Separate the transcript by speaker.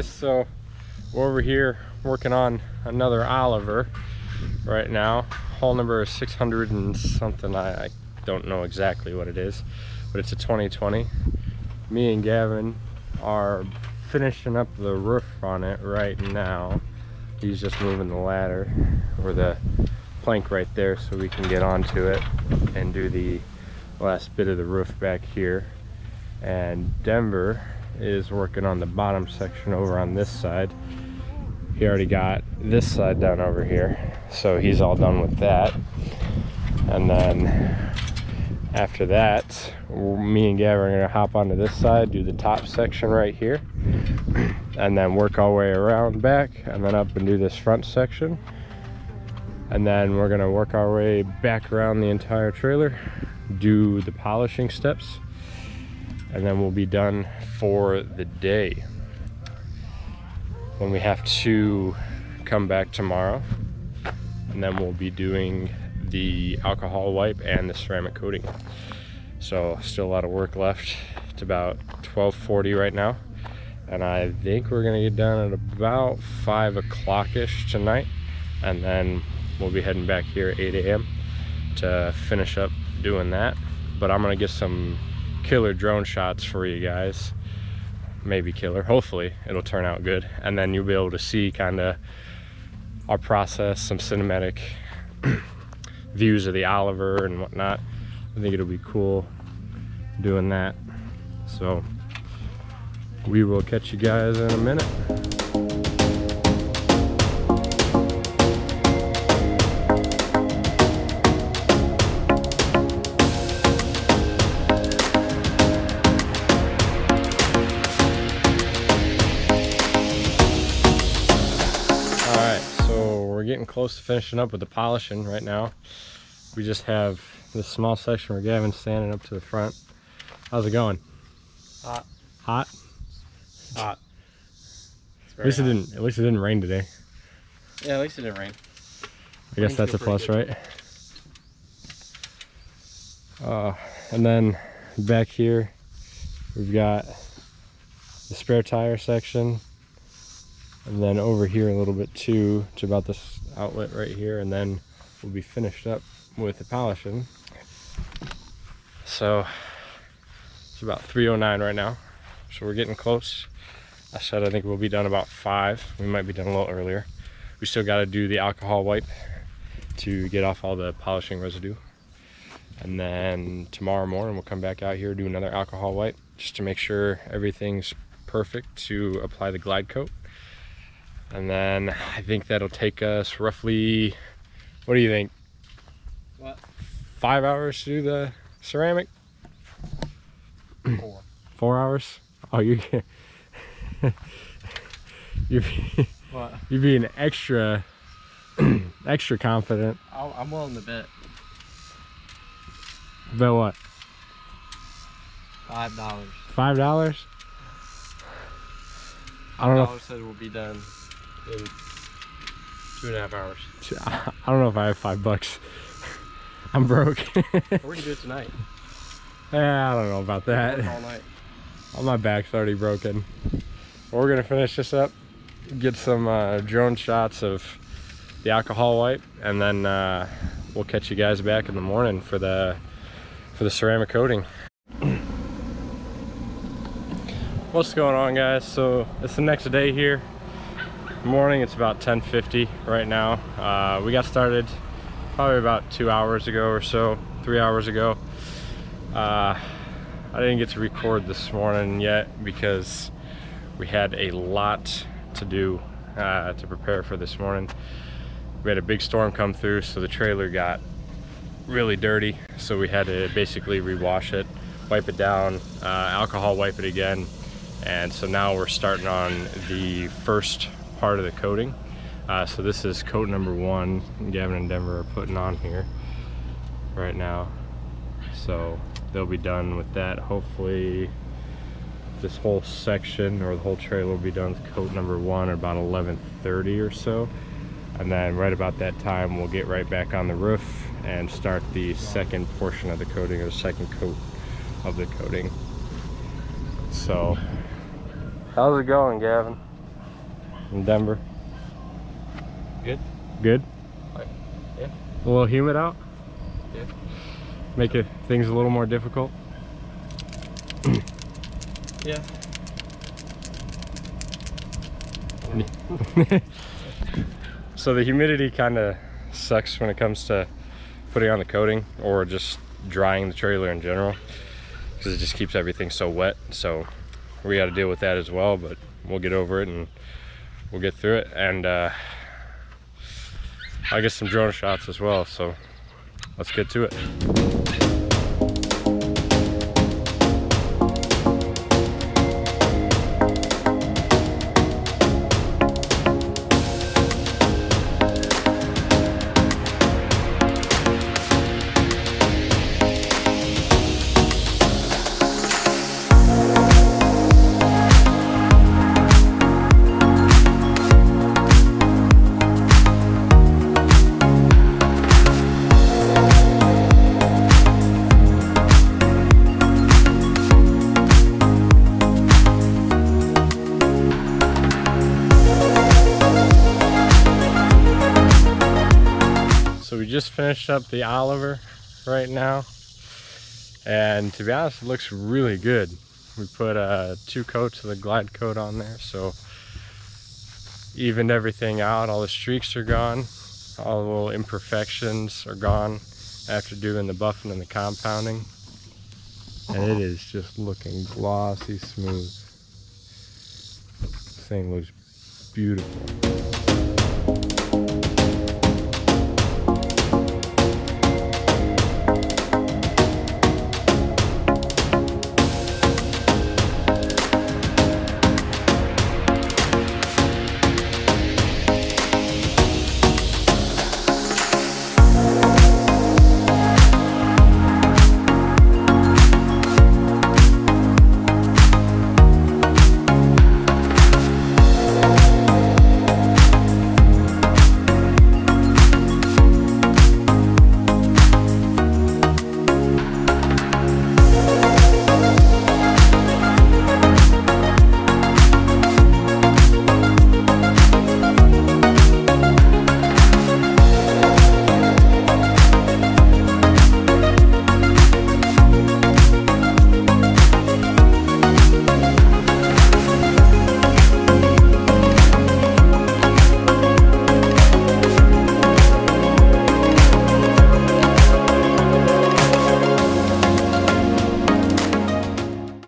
Speaker 1: so we're over here working on another Oliver right now. Hull number is 600 and something. I, I don't know exactly what it is, but it's a 2020. Me and Gavin are finishing up the roof on it right now. He's just moving the ladder or the plank right there so we can get onto it and do the last bit of the roof back here. And Denver is working on the bottom section over on this side. He already got this side done over here, so he's all done with that. And then after that, me and Gavin are gonna hop onto this side, do the top section right here, and then work our way around back, and then up and do this front section. And then we're gonna work our way back around the entire trailer, do the polishing steps, and then we'll be done for the day. When we have to come back tomorrow, and then we'll be doing the alcohol wipe and the ceramic coating. So still a lot of work left. It's about 12:40 right now, and I think we're gonna get done at about five o'clock-ish tonight, and then we'll be heading back here at 8 a.m. to finish up doing that. But I'm gonna get some killer drone shots for you guys. Maybe killer. Hopefully it'll turn out good. And then you'll be able to see kind of our process some cinematic views of the Oliver and whatnot. I think it'll be cool doing that. So we will catch you guys in a minute close to finishing up with the polishing right now. We just have this small section where Gavin's standing up to the front. How's it going?
Speaker 2: Hot.
Speaker 1: Hot?
Speaker 2: Hot.
Speaker 1: At least it didn't. At least it didn't rain today.
Speaker 2: Yeah, at least it didn't rain.
Speaker 1: I guess
Speaker 2: Rain's
Speaker 1: that's a plus, right? Uh, and then back here, we've got the spare tire section. And then over here a little bit too, to about this outlet right here. And then we'll be finished up with the polishing. So it's about 309 right now. So we're getting close. I said I think we'll be done about five. We might be done a little earlier. We still got to do the alcohol wipe to get off all the polishing residue. And then tomorrow morning we'll come back out here do another alcohol wipe just to make sure everything's perfect to apply the glide coat. And then I think that'll take us roughly, what do you think?
Speaker 2: What?
Speaker 1: Five hours to do the ceramic?
Speaker 2: Four.
Speaker 1: Four hours? Oh, you you're
Speaker 2: What?
Speaker 1: you're being extra extra confident.
Speaker 2: I'll, I'm willing to bet
Speaker 1: Bet what?
Speaker 2: five dollars.
Speaker 1: Five dollars? I don't know.
Speaker 2: Dollar said we'll be done in two and a half hours.
Speaker 1: I don't know if I have five bucks. I'm broke.
Speaker 2: Or we can do it tonight.
Speaker 1: yeah, I don't know about that.
Speaker 2: All night.
Speaker 1: Oh, my back's already broken. We're gonna finish this up, get some uh, drone shots of the alcohol wipe, and then uh, we'll catch you guys back in the morning for the for the ceramic coating. What's going on, guys? So it's the next day here. Morning. It's about 10:50 right now. Uh, we got started probably about two hours ago or so, three hours ago. Uh, I didn't get to record this morning yet because we had a lot to do uh, to prepare for this morning. We had a big storm come through, so the trailer got really dirty. So we had to basically rewash it, wipe it down, uh, alcohol wipe it again. And so now we're starting on the first part of the coating. Uh, so this is coat number one. Gavin and Denver are putting on here right now. So they'll be done with that. Hopefully this whole section or the whole trailer will be done with coat number one at about 11.30 or so. And then right about that time, we'll get right back on the roof and start the second portion of the coating or the second coat of the coating. So, how's it going, Gavin? In Denver?
Speaker 2: Good.
Speaker 1: Good?
Speaker 2: Yeah.
Speaker 1: A little humid out?
Speaker 2: Yeah.
Speaker 1: Make it, things a little more difficult?
Speaker 2: Yeah.
Speaker 1: so the humidity kind of sucks when it comes to putting on the coating or just drying the trailer in general because it just keeps everything so wet so we got to deal with that as well but we'll get over it and we'll get through it. And uh, I'll get some drone shots as well so let's get to it just finished up the Oliver right now. And to be honest, it looks really good. We put uh, two coats of the glide coat on there, so evened everything out. All the streaks are gone. All the little imperfections are gone after doing the buffing and the compounding. And it is just looking glossy smooth. This thing looks beautiful.